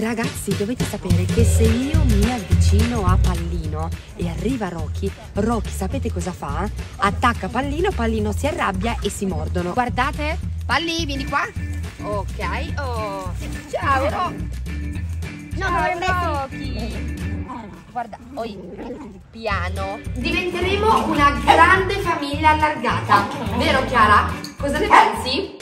Ragazzi, dovete sapere che se io mi avvicino a Pallino e arriva Rocky, Rocky sapete cosa fa? Attacca Pallino, Pallino si arrabbia e si mordono. Guardate, Palli, vieni qua. Ok, oh. Ciao, Ro- No, Ciao, Rocky. Guarda, oi, piano. Diventeremo una grande famiglia allargata. Vero Chiara? Cosa ne pensi?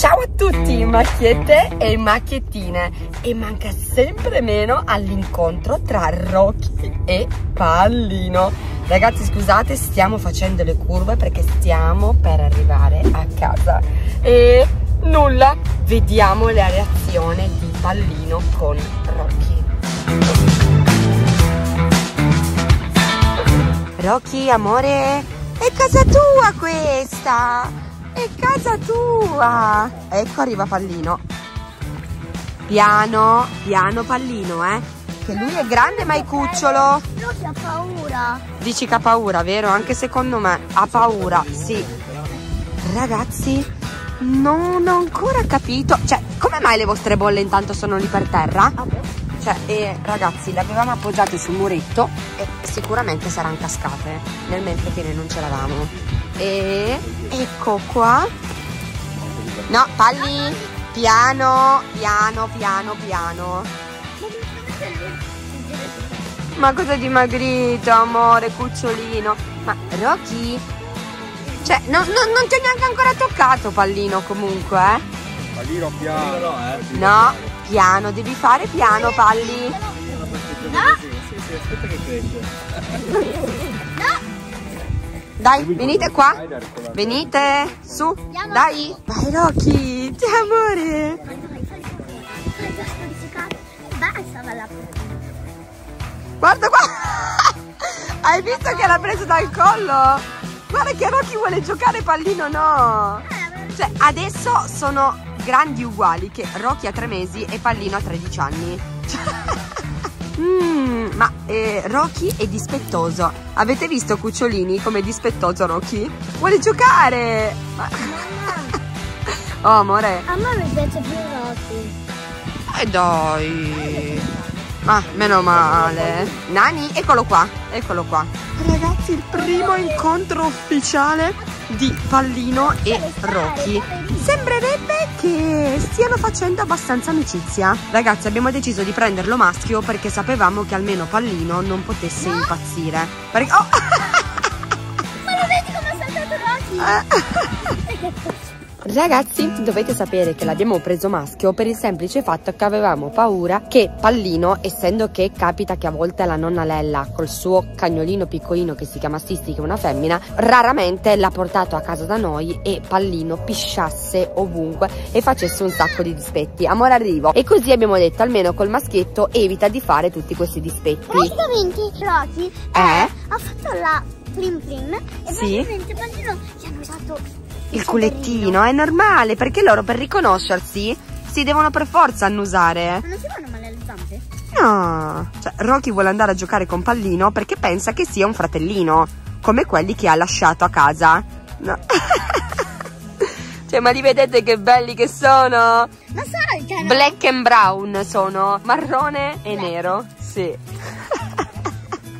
Ciao a tutti, macchiette e macchiettine. E manca sempre meno all'incontro tra Rocky e Pallino. Ragazzi, scusate, stiamo facendo le curve perché stiamo per arrivare a casa. E nulla, vediamo la reazione di Pallino con Rocky. Rocky, amore, è casa tua questa! È casa tua! Ecco arriva Pallino. Piano, piano Pallino, eh? Che lui è grande ma è cucciolo. Rocky ha paura. Dici che ha paura, vero? Anche secondo me ha paura, sì. Ragazzi, non ho ancora capito. Cioè, come mai le vostre bolle intanto sono lì per terra? Cioè, eh, ragazzi, le avevamo appoggiate sul muretto e sicuramente saranno cascate nel mentre che noi non ce l'avamo. E ecco qua. No, palli, piano, piano, piano, piano. Ma cosa è dimagrito, amore, cucciolino? Ma Rocky? Cioè, no- no- non ti ho neanche ancora toccato, pallino, comunque, eh? Pallino piano, eh. No, piano, devi fare piano, palli. No, Sì, sì, aspetta che cresce. Dai, venite qua. Venite, su, dai. Vai, Rocky, ti amore. Guarda qua. Hai visto che l'ha preso dal collo? Guarda che Rocky vuole giocare, pallino no. Cioè, adesso sono grandi uguali che Rocky ha 3 mesi e Pallino ha 13 anni. Mm, ma eh, Rocky è dispettoso. Avete visto Cucciolini come è dispettoso Rocky? Vuole giocare! Ma- oh amore, A me mi piace più Rocky. eh dai! Ma meno male. Nani, eccolo qua, eccolo qua. Ragazzi, il primo incontro ufficiale di Pallino e Rocky. Sembrerebbe che stiano facendo abbastanza amicizia. Ragazzi, abbiamo deciso di prenderlo maschio perché sapevamo che almeno Pallino non potesse impazzire. Perché... Oh! Ma lo vedi come ha saltato Rocky? Ragazzi, dovete sapere che l'abbiamo preso maschio per il semplice fatto che avevamo paura che Pallino, essendo che capita che a volte la nonna Lella col suo cagnolino piccolino che si chiama Sisti, che è una femmina, raramente l'ha portato a casa da noi e Pallino pisciasse ovunque e facesse un sacco di dispetti. Amore arrivo. E così abbiamo detto almeno col maschietto evita di fare tutti questi dispetti. Praticamente Rocky Eh? ha fatto la plim plim e Sì. praticamente Pallino gli hanno usato Il culettino è normale perché loro per riconoscersi si devono per forza annusare. Ma non si fanno male le zampe? No, cioè Rocky vuole andare a giocare con Pallino perché pensa che sia un fratellino, come quelli che ha lasciato a casa. No. cioè, ma li vedete che belli che sono? Ma sai, cioè, no. Black and brown sono, marrone e nero. Sì.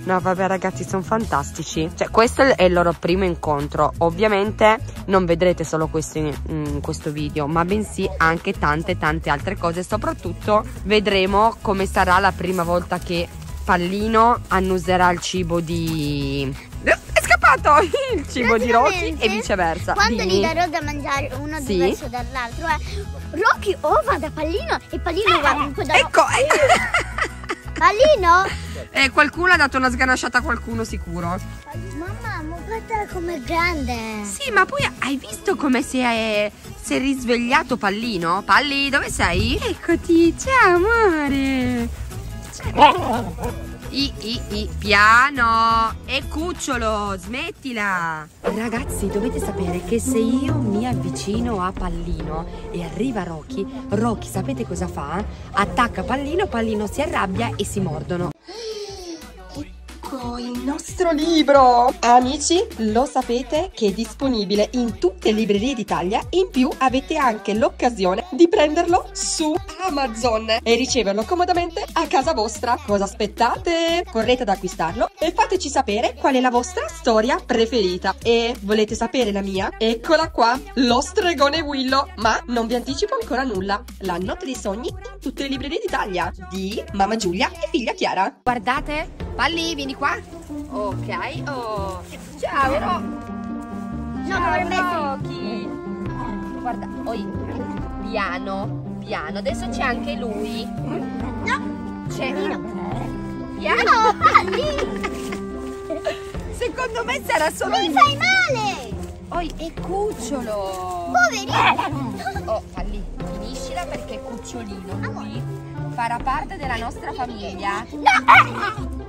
No, vabbè ragazzi, sono fantastici. Cioè, questo è il loro primo incontro. Ovviamente non vedrete solo questo in, in questo video, ma bensì anche tante tante altre cose. Soprattutto vedremo come sarà la prima volta che Pallino annuserà il cibo di... Eh, È scappato il cibo di Rocky e viceversa. Quando Dimmi. gli darò da mangiare uno Sì. diverso dall'altro, eh, Rocky o va da Pallino e Pallino va comunque da Ecco, Pallino? eh, qualcuno ha dato una sganasciata a qualcuno sicuro. Mamma, ma guarda com'è grande. Sì, ma poi hai visto come si è, si è risvegliato Pallino? Palli, dove sei? Eccoti, ciao amore. Ciao. I, i, i, piano. E cucciolo, smettila. Ragazzi, dovete sapere che se io mi avvicino a Pallino e arriva Rocky, Rocky sapete cosa fa? Attacca Pallino, Pallino si arrabbia e si mordono. Ecco il nostro libro! Amici, lo sapete che è disponibile in tutte le librerie d'Italia e in più avete anche l'occasione di prenderlo su Amazon e riceverlo comodamente a casa vostra. Cosa aspettate? Correte ad acquistarlo e fateci sapere qual è la vostra storia preferita. E volete sapere la mia? Eccola qua, lo stregone Willow. Ma non vi anticipo ancora nulla. La notte dei sogni in tutte le librerie d'Italia di Mamma Giulia e figlia Chiara. Guardate, Palli, vieni qua. Ok, oh. Ciao, Ro. No, Ciao. Rocky. Guarda, oi, piano, piano. Adesso c'è anche lui. No, C'è piano. no, Palli! Secondo me sarà solo Mi fai male! Oi, è cucciolo. Poverino! Oh, Palli, finiscila perché è cucciolino. Lui farà parte della nostra famiglia. No!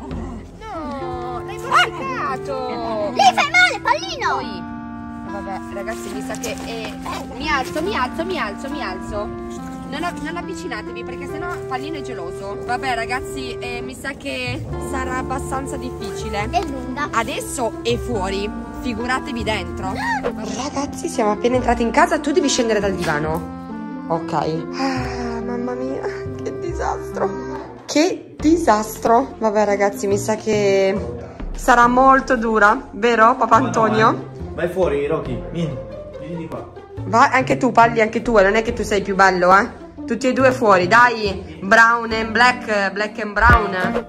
No, l'hai mortificato. Mi fai male, Pallino! Poi, vabbè, ragazzi, mi sa che è... Mi alzo, mi alzo, mi alzo, mi alzo. Non, non avvicinatevi perché sennò Pallino è geloso. Vabbè, ragazzi, eh, mi sa che sarà abbastanza difficile. È lunga. Adesso è fuori, figuratevi dentro. Ragazzi, siamo appena entrati in casa, tu devi scendere dal divano. Ok. Ah, mamma mia, che disastro. Che disastro. Vabbè, ragazzi, mi sa che sarà molto dura, vero, papà Antonio? Vai fuori, Rocky. Vieni. Vieni di qua. Vai, anche tu, Palli, anche tu, eh, non è che tu sei più bello, eh? Tutti e due fuori, dai, brown and black, black and brown.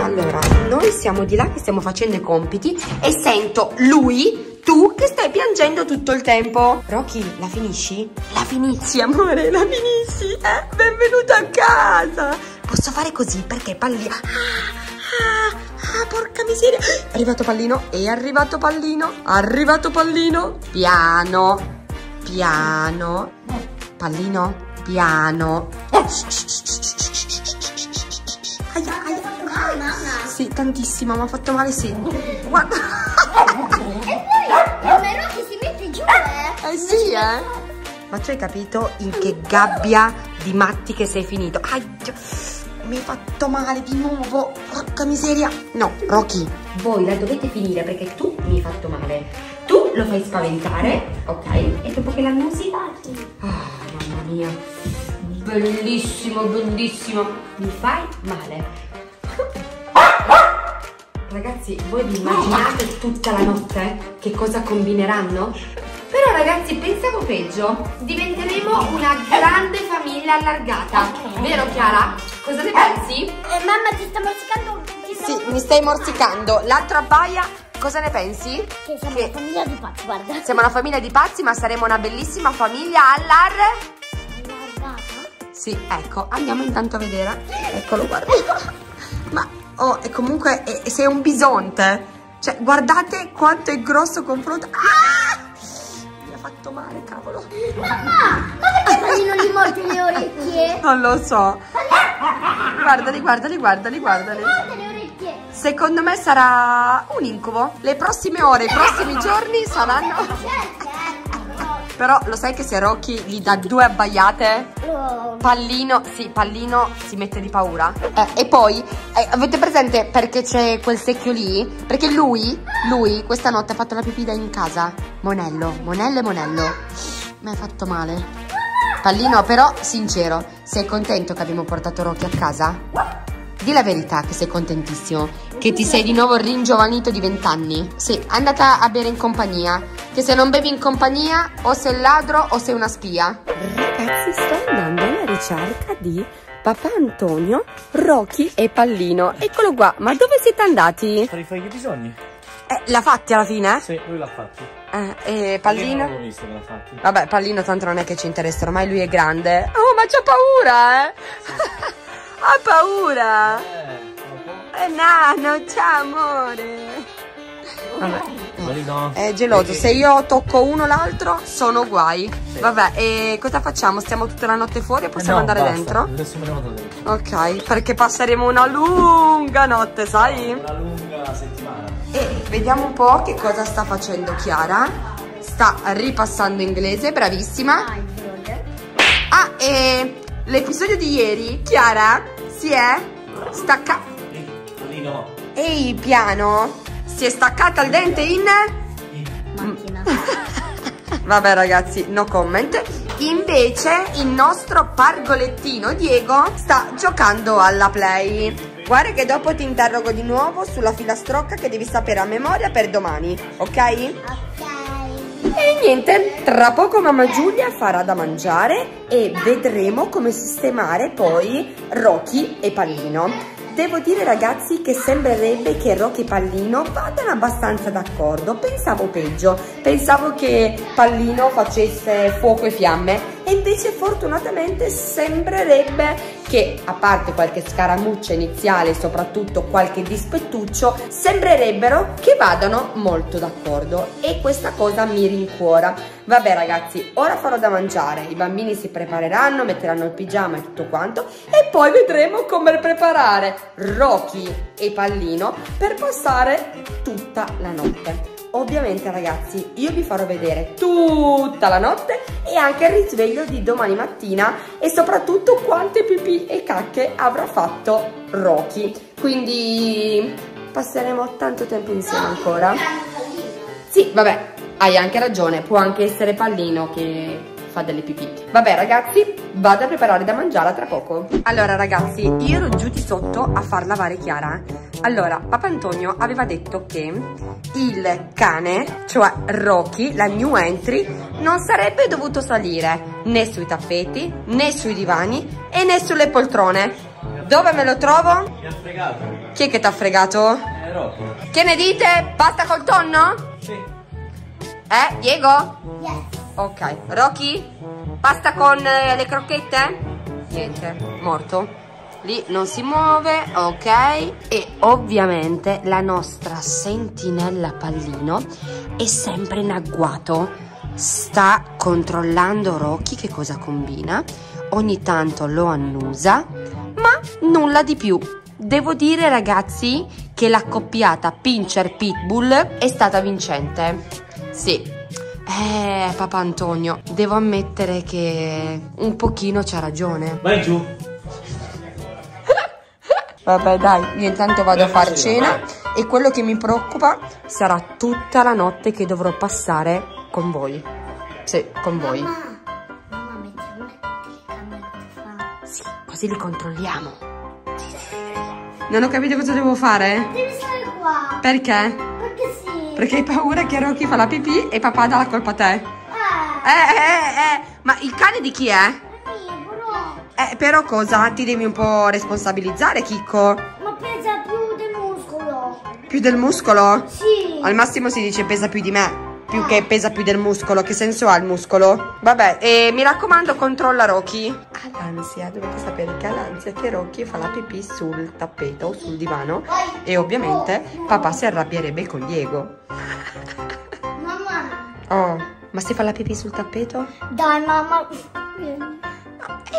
Allora, noi siamo di là che stiamo facendo i compiti e sento lui, tu, che stai piangendo tutto il tempo. Rocky, la finisci? La finisci, amore, la finisci? Eh? Benvenuto a casa. Posso fare così perché Palli... Ah, ah, ah, porca miseria. È arrivato Pallino, è arrivato Pallino, arrivato Pallino. Piano, piano. Pallino, piano. Aia, aia. Sì, tantissimo, mi ha fatto male, sì. Guarda. Come Rocky si mette giù, eh? Eh sì, eh. Ma tu hai capito in che gabbia di matti che sei finito? Ai, mi hai fatto male di nuovo. Porca miseria. No, Rocky, voi la dovete finire perché tu mi hai fatto male. Tu lo fai spaventare, ok? E dopo che l'annusi... Ah, mamma mia. Bellissimo, bellissimo. Mi fai male. Ragazzi, voi vi immaginate tutta la notte che cosa combineranno? Però ragazzi, pensavo peggio. Diventeremo una grande famiglia allargata. Vero Chiara? Cosa ne pensi? Eh, mamma ti sta morsicando. Ti sta Sì, mi stai morsicando. L'altra baia, cosa ne pensi? Che siamo Che- una famiglia di pazzi, guarda. Siamo una famiglia di pazzi, ma saremo una bellissima famiglia allar... Sì, ecco, andiamo intanto a vedere. Eccolo, guarda. Ma, oh, e comunque e- sei un bisonte. Cioè, guardate quanto è grosso confronto. Ah! Mi ha fatto male, cavolo. Mamma! Ma perché Pallino gli mordi le orecchie? Non lo so. Guardali, guardali, guardali, guardali. Guarda le orecchie! Secondo me sarà un incubo. Le prossime ore, i prossimi giorni saranno... Certo, Però lo sai che se Rocky gli dà due abbaiate, Oh, Pallino, sì, Pallino si mette di paura. Eh, e poi, eh, avete presente perché c'è quel secchio lì? Perché lui, lui, questa notte ha fatto la pipì da in casa. Monello, Monello e Monello. Mi hai fatto male. Pallino, però, sincero, sei contento che abbiamo portato Rocky a casa? Di la verità che sei contentissimo, che ti sei di nuovo ringiovanito di vent'anni. Sì, è andata a bere in compagnia, che se non bevi in compagnia o sei ladro o sei una spia. Ragazzi, sto andando alla ricerca di papà Antonio, Rocky e Pallino. Eccolo qua, ma dove siete andati? Fai fai i bisogni? Eh, l'ha fatti alla fine? Sì, lui l'ha fatto. Eh, e Io non Pallino? l'avevo visto che l'ha fatto. Vabbè, Pallino tanto non è che ci interessa, ormai lui è grande. Oh, ma c'ha paura, eh! Ha paura! Eh. Eh, nano, ciao amore! Vabbè, è geloso, se io tocco uno o l'altro sono guai. Vabbè, e cosa facciamo? Stiamo tutta la notte fuori o possiamo Eh no, andare basta. dentro? Adesso me ne vado dentro. Ok, perché passeremo una lunga notte, sai? Una lunga settimana. E vediamo un po' che cosa sta facendo Chiara. Sta ripassando inglese, bravissima. Ah. Ah, e l'episodio di ieri, Chiara si è stacca. Pallino. Ehi, piano. Si è staccata il dente in... Macchina. Vabbè ragazzi, no comment. Invece il nostro pargolettino Diego sta giocando alla play. Guarda che dopo ti interrogo di nuovo sulla filastrocca che devi sapere a memoria per domani, ok? Ok. E niente, tra poco mamma Giulia farà da mangiare e vedremo come sistemare poi Rocky e Pallino. Devo dire ragazzi che sembrerebbe che Rocky e Pallino vadano abbastanza d'accordo, pensavo peggio, pensavo che Pallino facesse fuoco e fiamme invece fortunatamente sembrerebbe che a parte qualche scaramuccia iniziale e soprattutto qualche dispettuccio sembrerebbero che vadano molto d'accordo. E questa cosa mi rincuora. Vabbè ragazzi ora farò da mangiare. I bambini si prepareranno metteranno il pigiama e tutto quanto e poi vedremo come preparare Rocky e Pallino per passare tutta la notte Ovviamente ragazzi io vi farò vedere tutta la notte e anche il risveglio di domani mattina e soprattutto quante pipì e cacche avrà fatto Rocky. Quindi passeremo tanto tempo insieme ancora. Sì, vabbè, hai anche ragione, può anche essere Pallino che fa delle pipì. Vabbè ragazzi, vado a preparare da mangiare tra poco. Allora ragazzi, io ero giù di sotto a far lavare Chiara. Allora, Papa Antonio aveva detto che il cane, cioè Rocky, la new entry, non sarebbe dovuto salire né sui tappeti, né sui divani e né sulle poltrone. Dove me lo trovo? Mi ha fregato. Chi è che ti ha fregato? È Rocco. Che ne dite? Pasta col tonno? Sì. Eh, Diego? Yes. Ok, Rocky? Pasta con eh, le crocchette? Niente, morto. Lì non si muove, ok. E ovviamente la nostra sentinella pallino è sempre in agguato. Sta controllando Rocky che cosa combina. Ogni tanto lo annusa, ma nulla di più. Devo dire ragazzi che l'accoppiata Pincher Pitbull è stata vincente. Sì, eh, papà Antonio, devo ammettere che un pochino c'ha ragione. Vai giù. Vabbè, dai, io intanto vado a far cena e quello che mi preoccupa sarà tutta la notte che dovrò passare con voi. Sì, con voi. Mamma, mamma, mettiamo una telecamera che fa. Sì, così li controlliamo. Non ho capito cosa devo fare? Devi stare qua. Perché? Perché hai paura che Rocky fa la pipì e papà dà la colpa a te? Eh. Eh, eh, eh, ma il cane di chi è? Eh, però cosa? Ti devi un po' responsabilizzare, Chicco? Ma pesa più del muscolo. Più del muscolo? Sì. Al massimo si dice pesa più di me. Più che pesa più del muscolo. Che senso ha il muscolo? Vabbè, e mi raccomando, controlla Rocky. Ha l'ansia, dovete sapere che ha l'ansia che Rocky fa la pipì sul tappeto o sul divano. E ovviamente papà si arrabbierebbe con Diego. Oh, ma se fa la pipì sul tappeto? Dai, mamma. Vieni.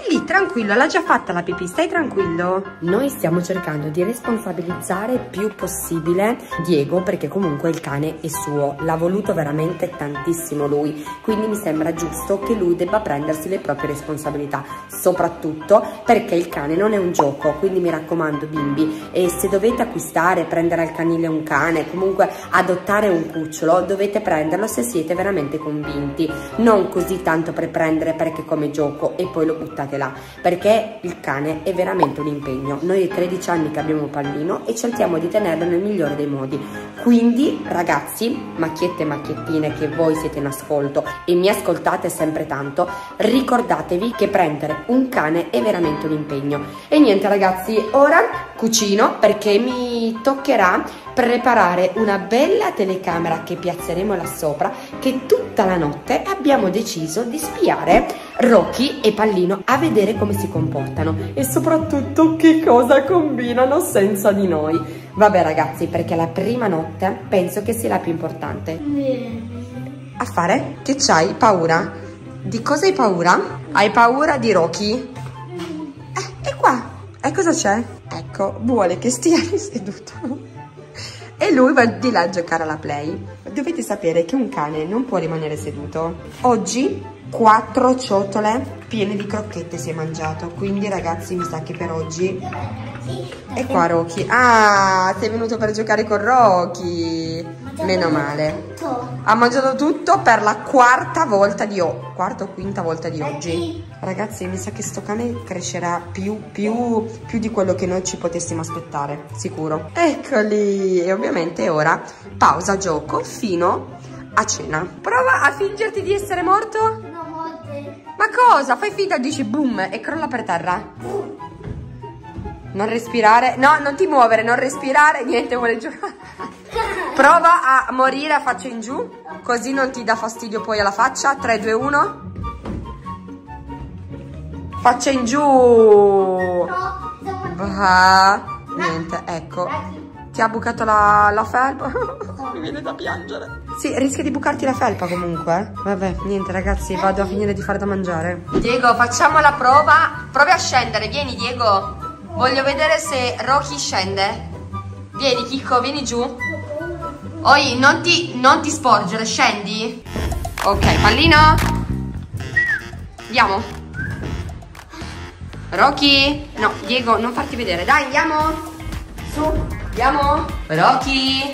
Lì, tranquillo, l'ha già fatta la pipì, stai tranquillo. Noi stiamo cercando di responsabilizzare il più possibile Diego, perché comunque il cane è suo, l'ha voluto veramente tantissimo lui, quindi mi sembra giusto che lui debba prendersi le proprie responsabilità, soprattutto perché il cane non è un gioco, quindi mi raccomando bimbi, e se dovete acquistare, prendere al canile un cane, comunque adottare un cucciolo, dovete prenderlo se siete veramente convinti, non così tanto per prendere perché come gioco e poi lo buttate là, perché il cane è veramente un impegno. Noi è 13 anni che abbiamo Pallino e cerchiamo di tenerlo nel migliore dei modi. Quindi, ragazzi, macchiette e macchiettine che voi siete in ascolto e mi ascoltate sempre tanto, ricordatevi che prendere un cane è veramente un impegno. E niente ragazzi, ora cucino perché mi toccherà preparare una bella telecamera che piazzeremo là sopra che tutta la notte abbiamo deciso di spiare Rocky e Pallino a vedere come si comportano e soprattutto che cosa combinano senza di noi. Vabbè ragazzi, perché la prima notte penso che sia la più importante. A fare? Che c'hai? Paura? Di cosa hai paura? Hai paura di Rocky? Eh, è qua. E cosa c'è? Ecco, vuole che stia seduto. E lui va di là a giocare alla play. Dovete sapere che un cane non può rimanere seduto. Oggi quattro ciotole piene di crocchette si è mangiato. Quindi ragazzi mi sa che per oggi... E qua Rocky. Ah, sei venuto per giocare con Rocky. Meno male. Ha mangiato tutto per la quarta volta di oggi. Quarta o quinta volta di oggi. Ragazzi, mi sa che sto cane crescerà più, più, più di quello che noi ci potessimo aspettare, sicuro. Eccoli! E ovviamente ora pausa gioco fino a cena. Prova a fingerti di essere morto. Ma cosa? Fai finta, dici boom e crolla per terra. Non respirare. No, non ti muovere, non respirare. Niente, vuole giocare. Prova a morire a faccia in giù, così non ti dà fastidio poi alla faccia. 3, 2, 1. Faccia in giù. Bah. Niente, ecco. Ti ha bucato la, la felpa. Mi viene da piangere. Sì, rischia di bucarti la felpa comunque. eh. Vabbè, niente ragazzi, vado a finire di fare da mangiare. Diego, facciamo la prova. Provi a scendere, vieni Diego. Voglio vedere se Rocky scende. Vieni Chicco, vieni giù. Oi, non ti, non ti sporgere, scendi. Ok, pallino. Andiamo. Rocky. No, Diego, non farti vedere. Dai, andiamo. Su, andiamo. Rocky.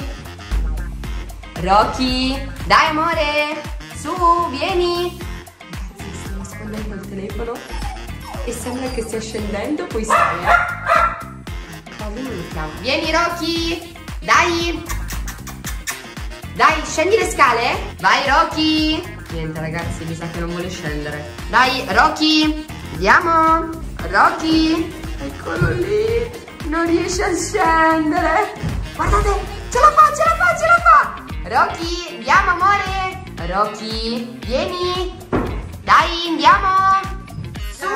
Rocky. Dai, amore. Su, vieni. Ragazzi, sto nascondendo il telefono. E sembra che stia scendendo, poi sale. Chiamo. Vieni, Rocky. Dai. Dai, scendi le scale? Vai Rocky! Niente ragazzi, mi sa che non vuole scendere. Dai, Rocky! Andiamo! Rocky! Eccolo lì! Non riesce a scendere! Guardate! Ce la fa, ce la fa, ce la fa! Rocky, andiamo amore! Rocky, vieni! Dai, andiamo! Su!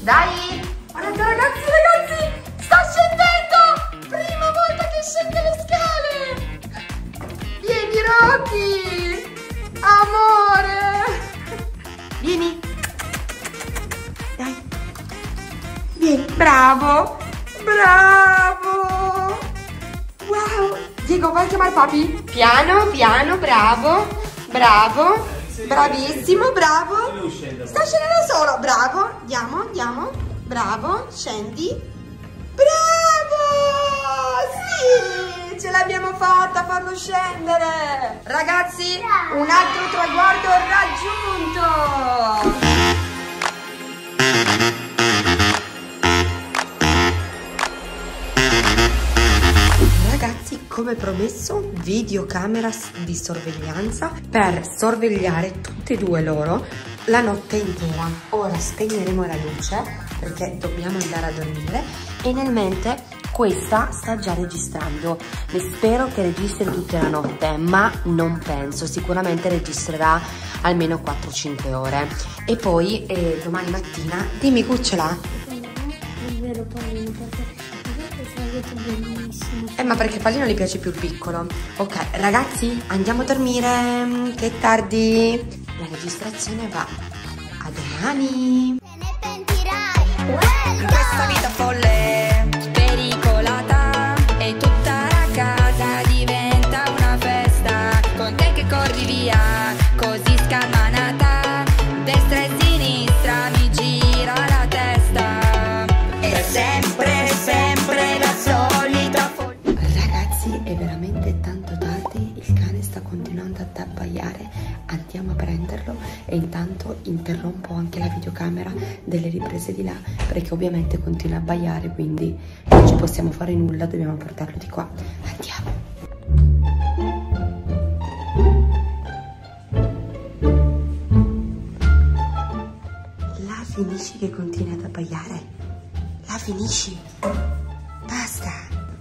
Dai! Guardate ragazzi, ragazzi! Sta scendendo! Prima volta che scende le scale! Vieni Rocky! Amore! Vieni! Dai! Vieni! Bravo! Bravo! Wow! Diego, vai a chiamare papi? Piano, piano, bravo! Bravo! Bravissimo, bravo! Sta scendendo solo, bravo! Andiamo, andiamo! Bravo, scendi! Bravo! Sì! Ce l'abbiamo fatta a farlo scendere! Ragazzi, un altro traguardo raggiunto! Come promesso, videocamera di sorveglianza per sorvegliare tutte e due loro la notte intera. Ora spegneremo la luce perché dobbiamo andare a dormire e nel mente questa sta già registrando. Ne spero che registri tutta la notte, ma non penso, sicuramente registrerà almeno 4-5 ore. E poi eh, domani mattina, dimmi cucciola. È vero Paolino, bellissimo. Eh, ma perché Pallino gli piace più il piccolo. Ok, ragazzi, andiamo a dormire. mm, Che è tardi. La registrazione va a domani. Te ne pentirai. In questa vita folle, anche la videocamera delle riprese di là perché ovviamente continua a abbaiare, quindi non ci possiamo fare nulla, dobbiamo portarlo di qua. Andiamo. La finisci che continui ad abbaiare? La finisci? Basta.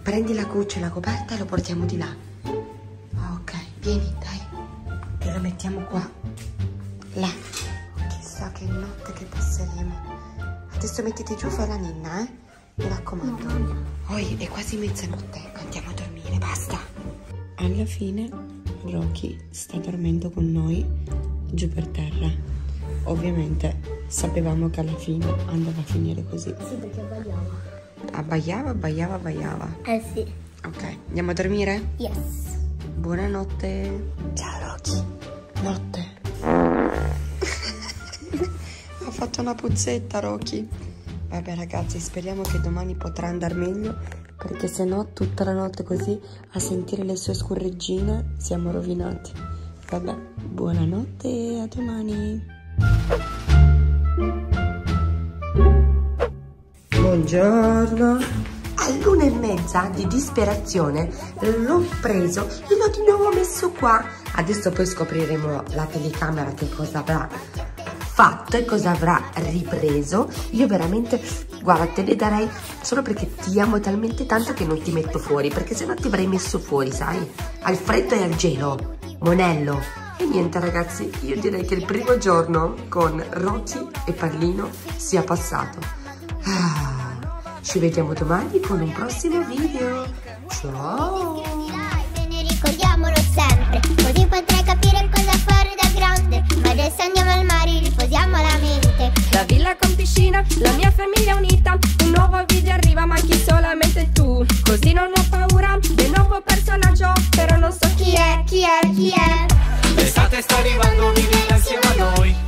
Prendi la cuccia e la coperta e lo portiamo di là. Ok, vieni, dai. Che lo mettiamo qua. Là. Che notte che passeremo. Adesso mettiti giù, fai la ninna, eh? Mi raccomando. Poi è quasi mezzanotte. Andiamo a dormire, basta. Alla fine Rocky sta dormendo con noi giù per terra. Ovviamente sapevamo che alla fine andava a finire così. Sì, perché sbagliavo. Abbaiava, abbaiava, abbaiava. Eh sì. Ok, andiamo a dormire? Yes. Buonanotte. Ciao fatto una puzzetta, Rocky. Vabbè ragazzi, speriamo che domani potrà andare meglio, perché se no tutta la notte così a sentire le sue scorreggine siamo rovinati. Vabbè, buonanotte e a domani. Buongiorno. All'una e mezza di disperazione l'ho preso e l'ho di nuovo messo qua. Adesso poi scopriremo la telecamera che cosa avrà fatto e cosa avrà ripreso. Io veramente, guarda, te ne darei solo perché ti amo talmente tanto che non ti metto fuori, perché se no ti avrei messo fuori, sai? Al freddo e al gelo. Monello. E niente ragazzi, io direi che il primo giorno con Rocky e Pallino sia passato. Ah. Ci vediamo domani con un prossimo video. Ciao! Ricordiamolo sempre, così potrai capire Adesso andiamo al mare, riposiamo la mente. La villa con piscina, la mia famiglia unita. Un nuovo video arriva, ma chi solamente tu. Così non ho paura del nuovo personaggio. Però non so chi è, chi è, chi è. L'estate sta arrivando, vivila insieme a noi.